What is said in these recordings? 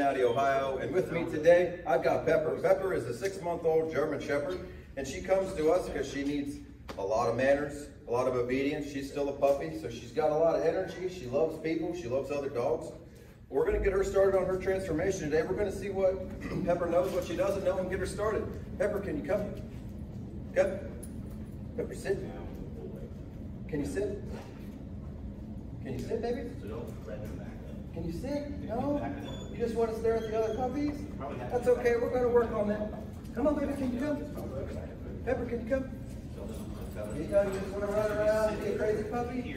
Cincinnati, Ohio. And with me today, I've got Pepper. Pepper is a six-month-old German Shepherd, and she comes to us because she needs a lot of manners, a lot of obedience. She's still a puppy, so she's got a lot of energy. She loves people. She loves other dogs. We're going to get her started on her transformation today. We're going to see what Pepper knows, what she doesn't know, and get her started. Pepper, can you come? Come. Pepper, sit. Can you sit? Can you sit, baby? Can you sit? No? You just want to stare at the other puppies? That's okay. We're going to work on that. Come on, baby. Can you come? Pepper, can you come? You know, you just want to run around, be a crazy puppy?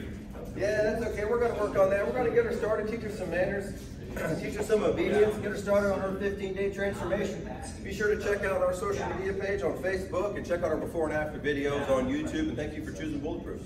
Yeah, that's okay. We're going to work on that. We're going to get her started, teach her some manners, teach her some obedience, get her started on her 15-day transformation. Be sure to check out our social media page on Facebook and check out our before and after videos on YouTube. And thank you for choosing Bulletproof.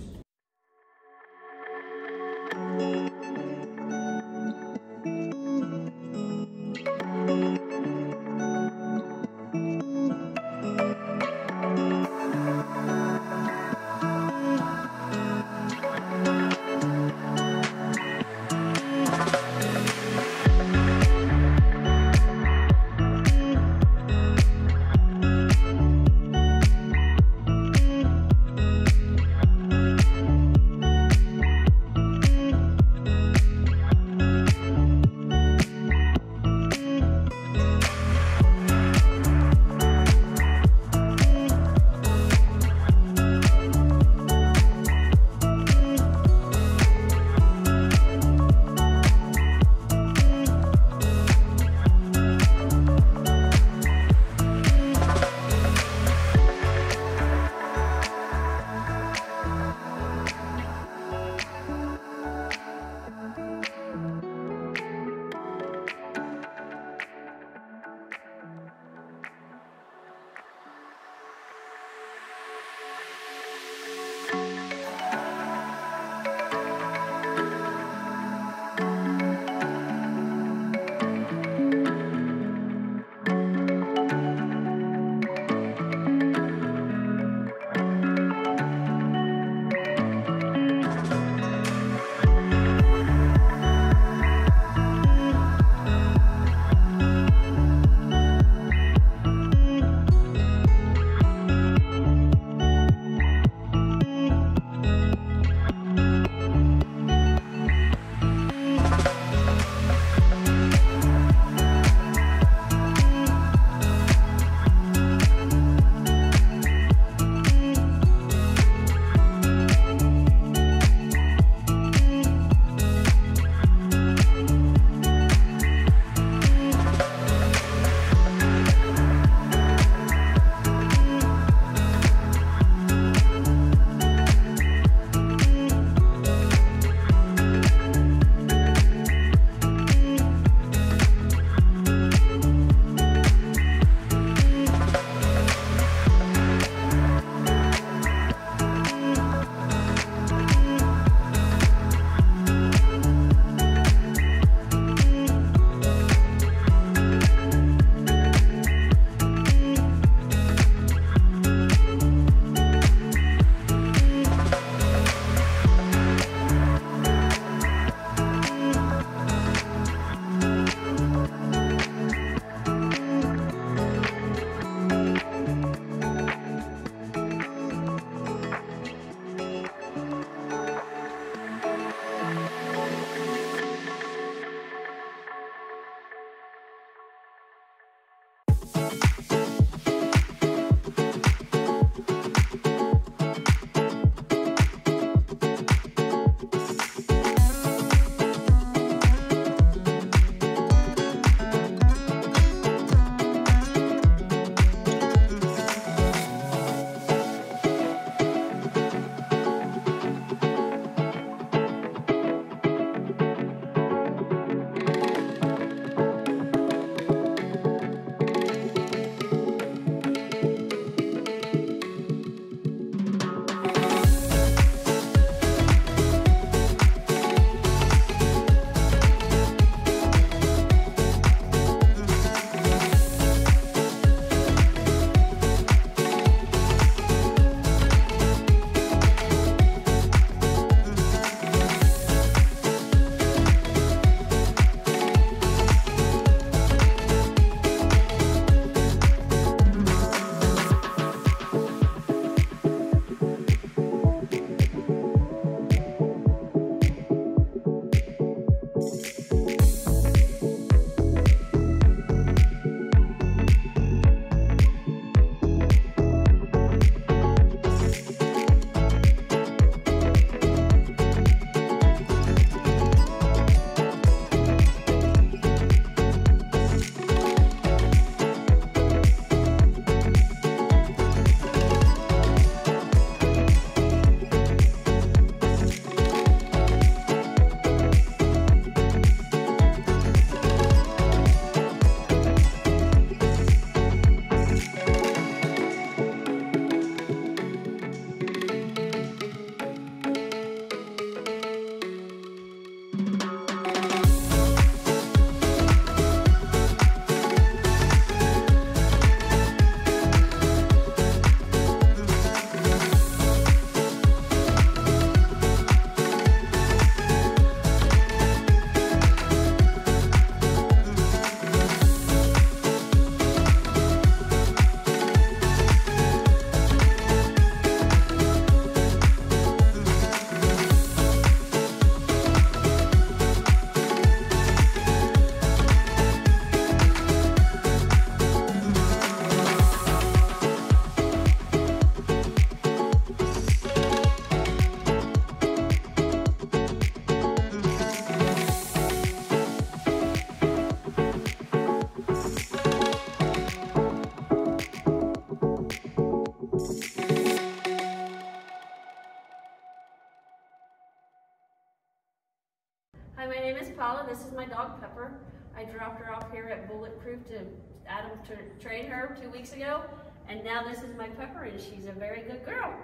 Paula. This is my dog Pepper. I dropped her off here at Bulletproof to Adam to train her two weeks ago, and now this is my Pepper, and she's a very good girl.